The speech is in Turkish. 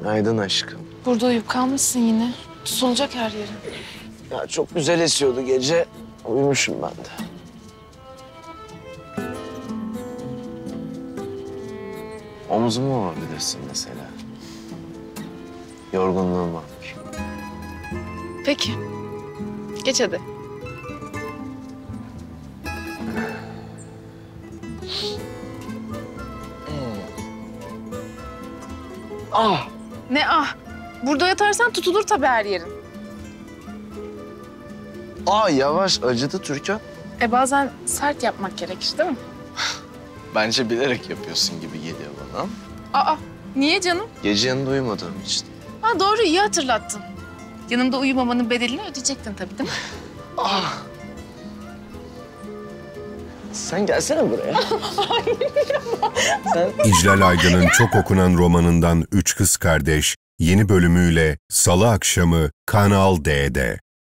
Günaydın aşkım. Burada uyuyup kalmışsın yine. Tutulacak her yerin. Ya çok güzel esiyordu gece. Uyumuşum ben de. Omuzumu olabilirsin mesela. Yorgunluğum var. Peki. Geç hadi. Ah! Ne ah? Burada yatarsan tutulur tabii her yerin. Aa yavaş acıdı Türkan. E bazen sert yapmak gerekir değil mi? Bence bilerek yapıyorsun gibi geliyor bana. Aa, niye canım? Gece yanında uyumadığım için. Ha doğru iyi hatırlattın. Yanımda uyumamanın bedelini ödeyecektin tabii değil mi? Ah! Sen gelsene buraya. Sen İclal Aydın'ın çok okunan romanından Üç Kız Kardeş yeni bölümüyle Salı akşamı Kanal D'de.